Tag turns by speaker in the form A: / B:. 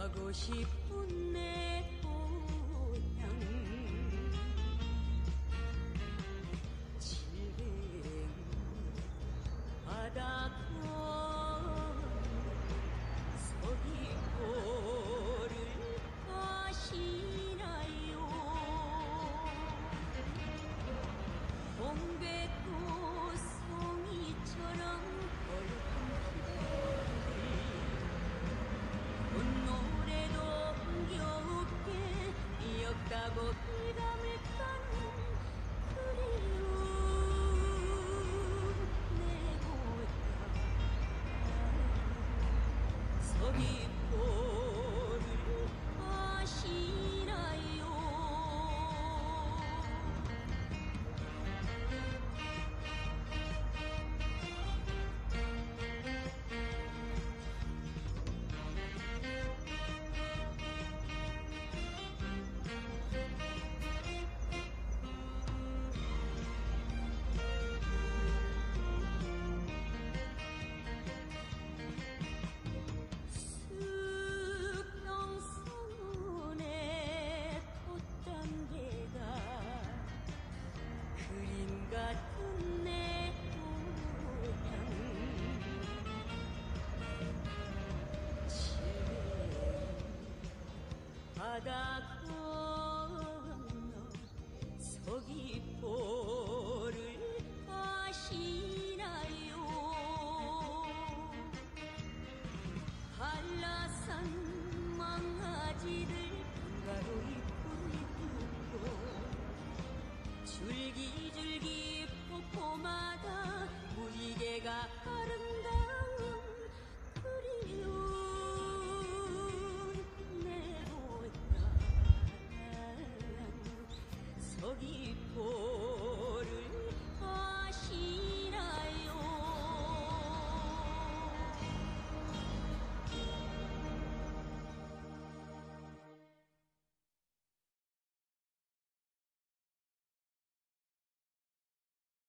A: 하고 싶은 내 boogie. 바다 건너 서귀포 people.